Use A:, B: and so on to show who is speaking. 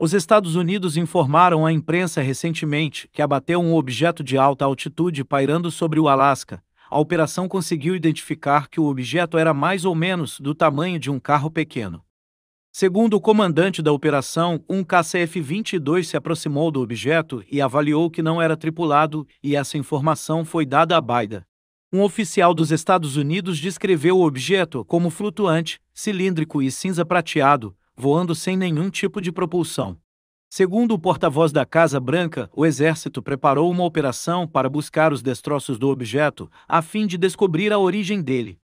A: Os Estados Unidos informaram à imprensa recentemente que abateu um objeto de alta altitude pairando sobre o Alasca. A operação conseguiu identificar que o objeto era mais ou menos do tamanho de um carro pequeno. Segundo o comandante da operação, um KCF-22 se aproximou do objeto e avaliou que não era tripulado, e essa informação foi dada a Baida. Um oficial dos Estados Unidos descreveu o objeto como flutuante, cilíndrico e cinza prateado, voando sem nenhum tipo de propulsão. Segundo o porta-voz da Casa Branca, o exército preparou uma operação para buscar os destroços do objeto, a fim de descobrir a origem dele.